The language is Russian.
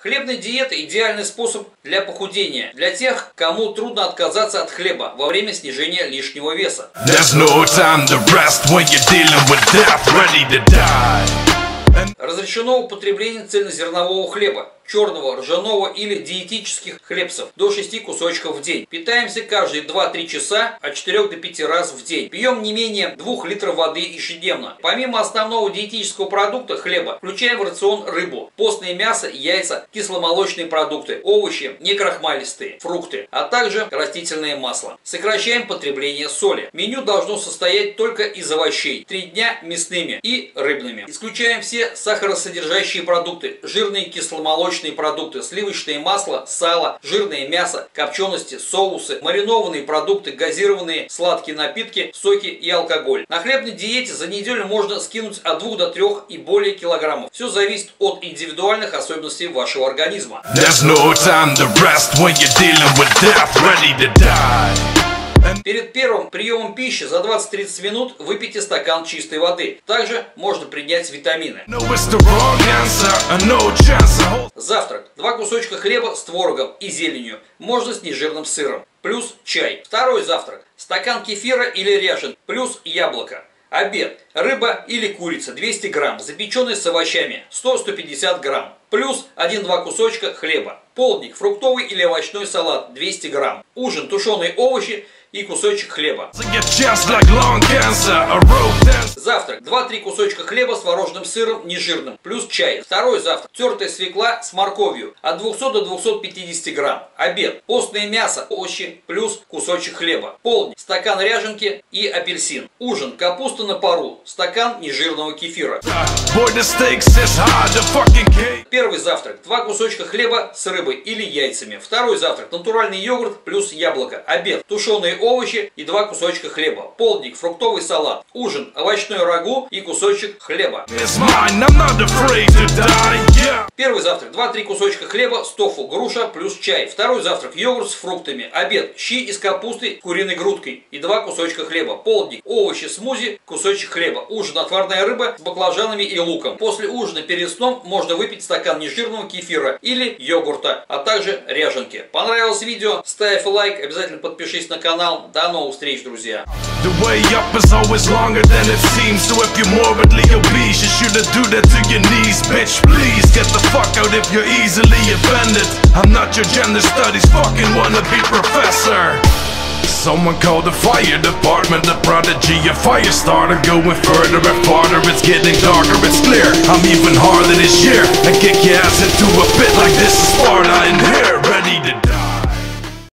Хлебная диета – идеальный способ для похудения, для тех, кому трудно отказаться от хлеба во время снижения лишнего веса. no Разрешено употребление цельнозернового хлеба черного, ржаного или диетических хлебцев до 6 кусочков в день. Питаемся каждые 2-3 часа от 4 до 5 раз в день. Пьем не менее 2 литров воды ежедневно. Помимо основного диетического продукта хлеба, включаем в рацион рыбу, постное мясо, яйца, кисломолочные продукты, овощи, некрахмалистые, фрукты, а также растительное масло. Сокращаем потребление соли. Меню должно состоять только из овощей, 3 дня мясными и рыбными. Исключаем все сахаросодержащие продукты, жирные кисломолочные молочные продукты, сливочное масло, сало, жирное мясо, копчености, соусы, маринованные продукты, газированные сладкие напитки, соки и алкоголь. На хлебной диете за неделю можно скинуть от 2 до 3 и более килограммов. Все зависит от индивидуальных особенностей вашего организма. There's no time to rest when you're dealing with death, ready to die. Перед первым приемом пищи за 20-30 минут выпейте стакан чистой воды. Также можно принять витамины. Завтрак. Два кусочка хлеба с творогом и зеленью. Можно с нежирным сыром. Плюс чай. Второй завтрак. Стакан кефира или ряжен. Плюс яблоко. Обед. Рыба или курица 200 грамм, запеченная с овощами 100-150 грамм. Плюс 1-2 кусочка хлеба. Полдник. Фруктовый или овощной салат 200 грамм. Ужин. Тушеные овощи и кусочек хлеба. Завтрак. 2-3 кусочка хлеба с творожным сыром нежирным, плюс чай. Второй завтрак. Тертая свекла с морковью от 200 до 250 грамм. Обед. Постное мясо, овощи, плюс кусочек хлеба. Полдник. Стакан ряженки и апельсин. Ужин. Капуста на пару. Стакан нежирного кефира. Первый завтрак. Два кусочка хлеба с рыбой или яйцами. Второй завтрак. Натуральный йогурт плюс яблоко. Обед. Тушеные овощи и два кусочка хлеба. Полдник, фруктовый салат. Ужин, овощной рагу и кусочек хлеба. Первый завтрак. 2-3 кусочка хлеба с тофу, груша плюс чай. Второй завтрак. Йогурт с фруктами. Обед. Щи из капусты, куриной грудкой и два кусочка хлеба. Полдник. Овощи, смузи, кусочек хлеба. Ужин. Отварная рыба с баклажанами и луком. После ужина перед сном можно выпить стакан нежирного кефира или йогурта, а также ряженки. Понравилось видео? Ставь лайк, обязательно подпишись на канал канал. До новых встреч, друзья! The way up is always longer than it seems So if you're morbidly obese You shouldn't do that to your knees. Bitch, please get the fuck out if you're easily offended. I'm not your gender studies fucking wannabe professor. Someone called the fire department The prodigy, a fire starter. Going further and farther It's getting darker, it's clear. I'm even harder this year. And kick your ass into a pit like this is Sparta